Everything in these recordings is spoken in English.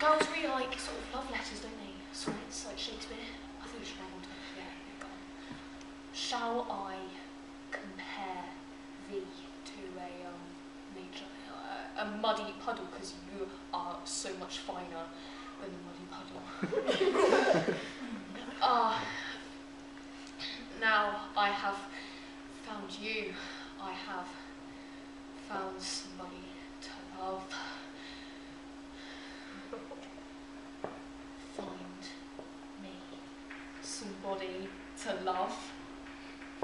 Girls really like sort of love letters, don't they? Sonnets, like Shakespeare. I think write one. Yeah. Shall I compare thee to a um, nature, uh, a muddy puddle? Because you are so much finer than a muddy puddle. Ah. now I have found you. I have found somebody to love. Find me somebody to love.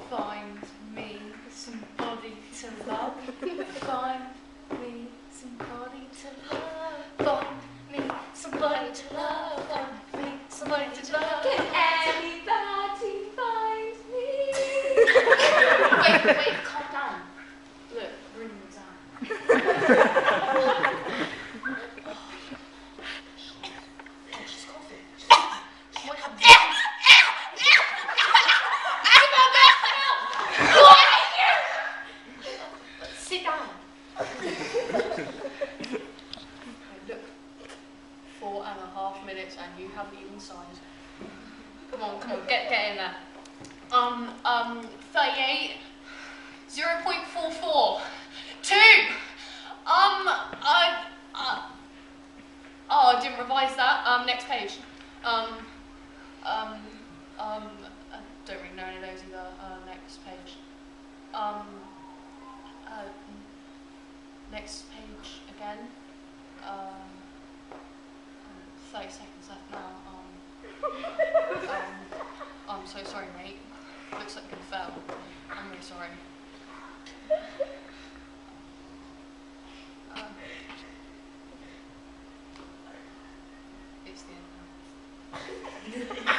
Find me somebody to love. Find me somebody to love. Find me somebody to love. Find me somebody to love. Can anybody find me? wait, wait, Come on, come on, get get in there. Um, um, 38, 0.44, 2, um, I, uh, oh, I didn't revise that, um, next page, um, um, um, I don't really know any of those either, uh, next page, um, uh, next page again, um, 30 seconds left now, um, um, I'm so sorry, mate. Looks like you fell. I'm really sorry. Um, it's the end now.